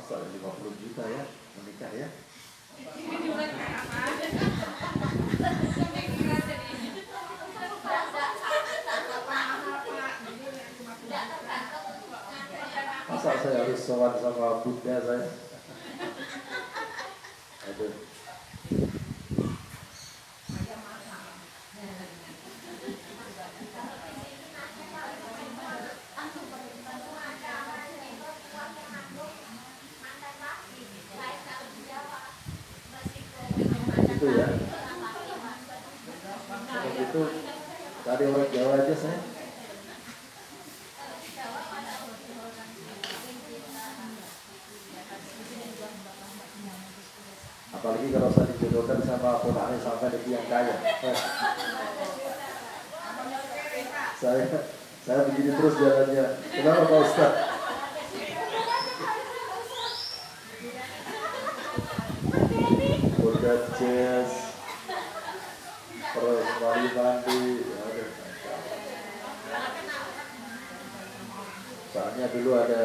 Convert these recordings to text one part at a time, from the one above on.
Masa 50 juta ya menikah ya? Masa saya harus sowan sama Buddha saya? Itu ya. Kalau gitu tadi orang Jawa aja saya. Apalagi kalau saya dijodohkan sama ponaknya sampai di yang kaya. saya saya begini terus jalannya. Kenapa Pak Ustaz? Jazz, terus mandi mandi, aduh. Soalnya dulu ada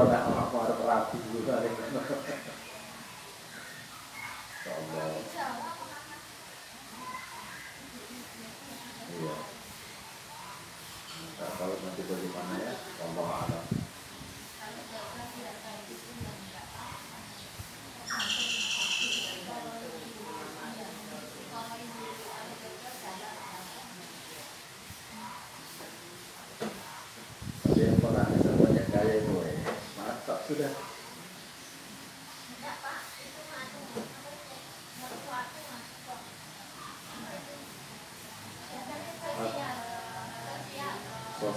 on that one.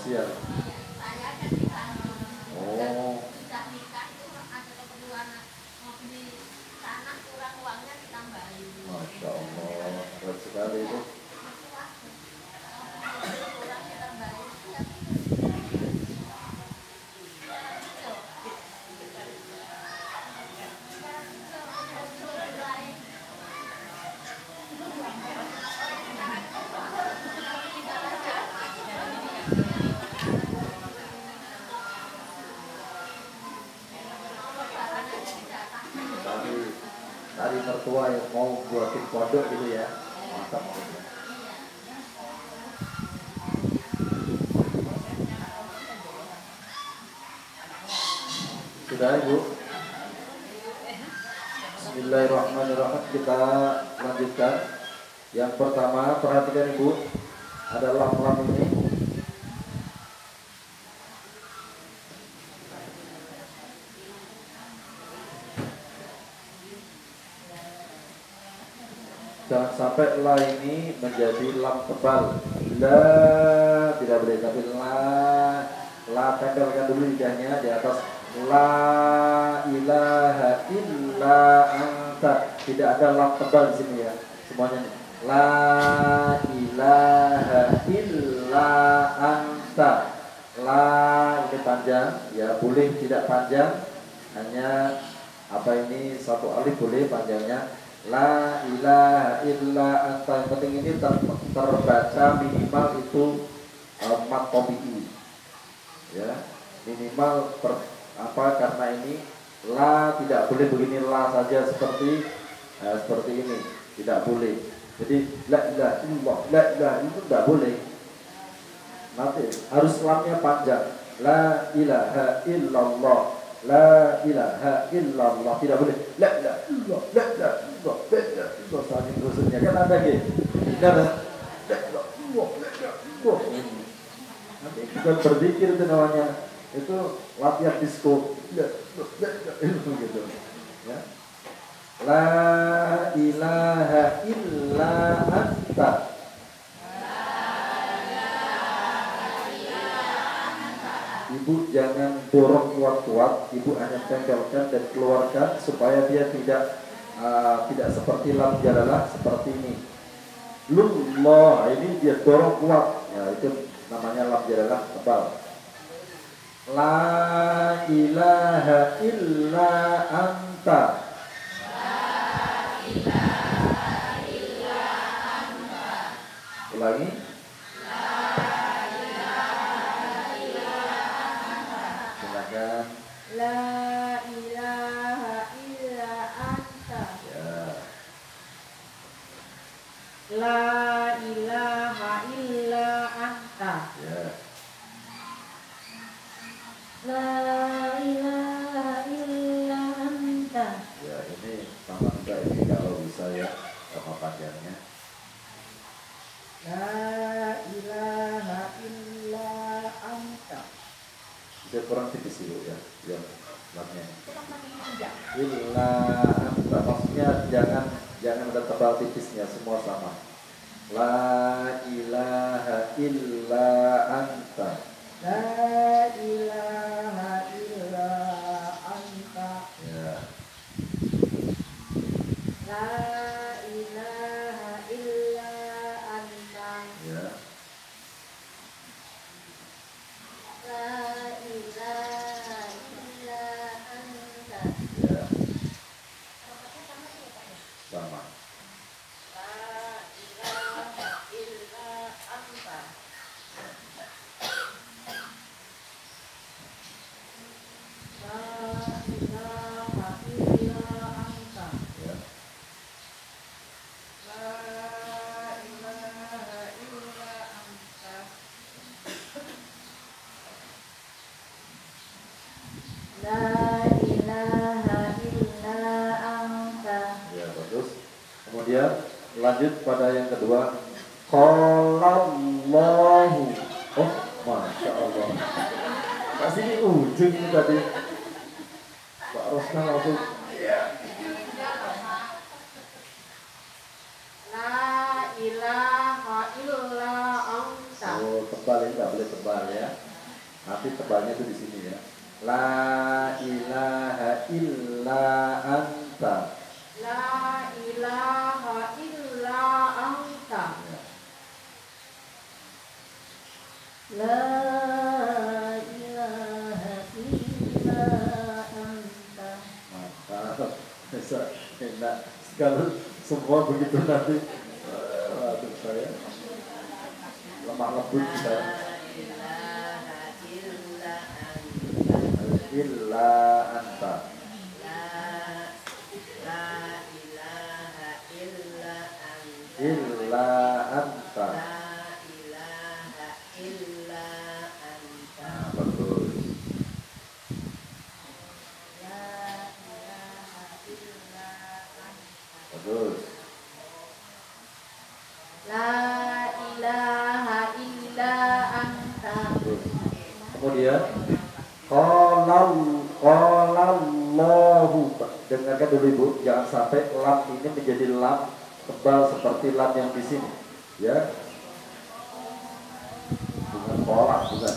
Seattle sudah ibu Bismillahirrahmanirrahim. Kita lanjutkan. Yang pertama perhatikan ibu ada lam-lam ini. Jangan sampai la ini menjadi lam tebal. La tidak boleh tapi la. La tempelkan dulu lidahnya di atas la ilaha illa anta. Tidak ada lam tebal di sini ya. Semuanya nih. La ilaha illa anta. La ini panjang ya boleh tidak panjang hanya apa ini satu alif boleh panjangnya La ilaha illa anta Yang penting ini ter terbaca minimal itu uh, mat tobi'i ya minimal per, apa? Karena ini la tidak boleh begini la saja seperti uh, seperti ini. Tidak boleh. Jadi la ilaha illallah la ilaha itu tidak boleh. Nanti harus lamnya panjang. La ilaha illallah La ilaha illallah. Tidak boleh. La ilaha illallah La ilaha illallah La ilaha illallah. Kan ada gitu. Tidak ada. La ilaha illallah La ilaha illallah. Nanti bukan berzikir itu namanya Itu latihan disco. La ilaha illallah gitu. Ya. La ilaha illa anta. Ibu jangan dorong kuat-kuat, ibu hanya tempelkan dan keluarkan supaya dia tidak uh, tidak seperti lam jalalah seperti ini. Lullah ini dia dorong kuat, ya itu namanya lam jalalah tebal. La ilaha illa anta. La ilaha illa anta. Ulangi. La ilaha illa anta. Ya. La ilaha illa anta. Ya. La ilaha illa anta. Ya, ini sama juga ini kalau bisa ya sama. La ilaha illa anta. Bisa kurang tipis dulu ya, yang lamnya. Illa anta maksudnya jangan jangan ada tebal tipisnya semua sama. La ilaha illa anta. La ilaha illa anta. Ya. La ilaha illa anta. Ya. La ilaha illa anta. Ya. Sama. La ilaha illa anta. La ilaha illa anta. Ya. La ilaha illa anta. La ilaha illa anta. Ya, bagus. Kemudian lanjut pada yang kedua. Qalallahu. Oh, Masya Allah. Kasih di ujung tadi. Pak Rosna langsung. La ilaha illa anta. Oh, tebal ini nggak boleh tebal ya. Nanti tebalnya itu di sini ya. La ilaha illa anta. La ilaha illa anta. Ya. La ilaha illa anta. Mantap. Bisa enak. Kalau semua begitu nanti. Waduh saya lemah lembut kita. Illa anta. Illa anta. Nah, bagus. Bagus. La ilaha illa anta. Bagus. Kemudian Qalau Qalallahu Dengarkan dulu ibu Jangan sampai lam ini menjadi lam Tebal seperti lam yang di sini Ya. Bukan kolak bukan.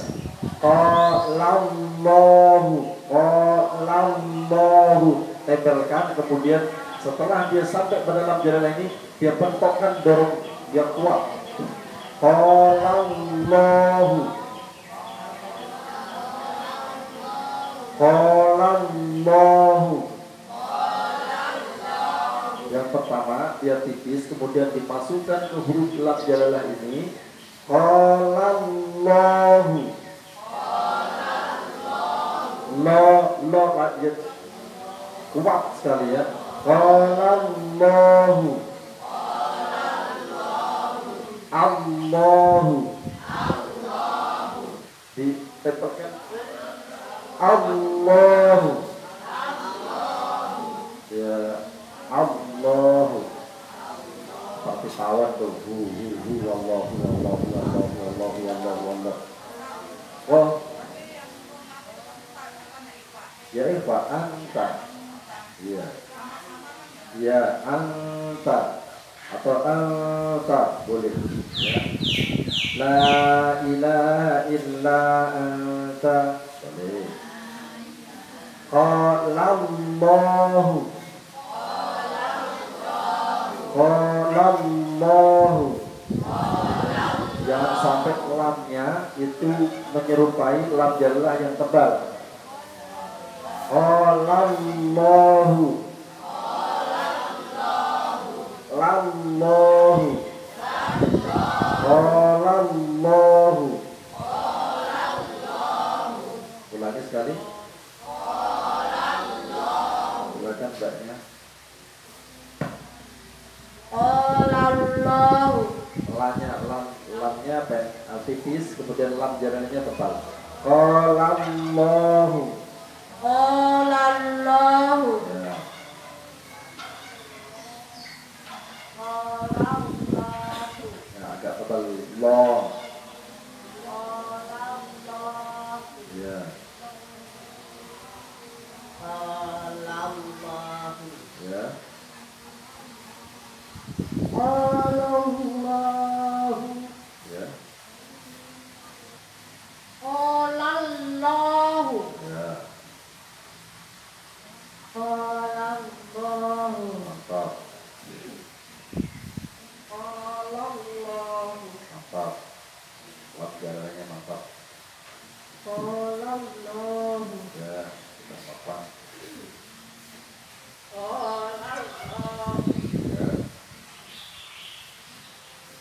Qalallahu Qalallahu Tempelkan kemudian setelah dia sampai pada lam jalan ini Dia bentokkan dorong Dia kuat. Qalallahu Qalallahu Yang pertama dia tipis kemudian dimasukkan ke huruf lam jalalah ini. Qalallahu Lo lo ya, kuat sekali ya. Qalallahu Allahu Allahu ya Allahu seperti kawan tuh hu hu hu Allahu Allahu Allahu Allahu Allahu Allahu Wah ya Ikhwa anta ya ya anta atau anta boleh. Ya. La ilaha illa anta. Boleh. Qalallahu. Qalallahu. Jangan sampai lamnya itu menyerupai lam jallah yang tebal qalallahu lallahu qalallahu ulangi sekali. Silakan mbaknya Qalallahu lamnya lam lamnya pen tipis kemudian lam jalannya tebal. Qalallahu Qalallahu ya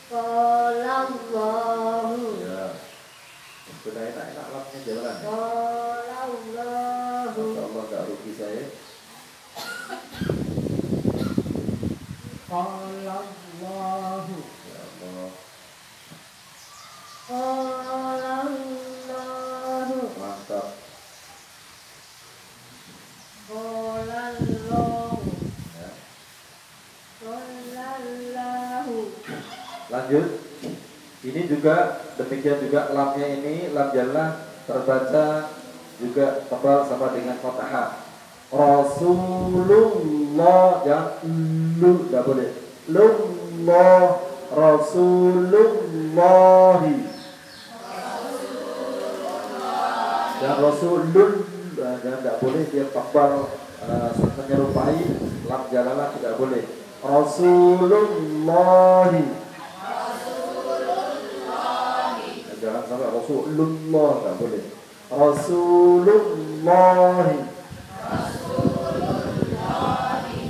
Qalallahu ya sudah enak enak lamnya jalan Qalallahu Masya Allah gak rugi saya Qalallahu ya Allah Qalallahu mantap Qalallahu ya Qalallahu lanjut. Ini juga demikian juga lamnya ini lam jallah terbaca juga tebal sama dengan fathah Rasulullah jangan lu tidak boleh. Lullah Rasulullah dan Rasulul eh, dan tidak boleh dia tebal eh, menyerupai lam jalalah tidak boleh. Rasulullah sampai Rasulullah nggak boleh. Rasulullah.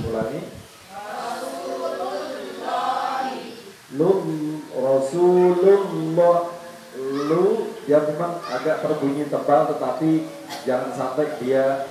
Ulangi. Lum Rasulullah. Lu dia memang agak berbunyi tebal tetapi jangan sampai dia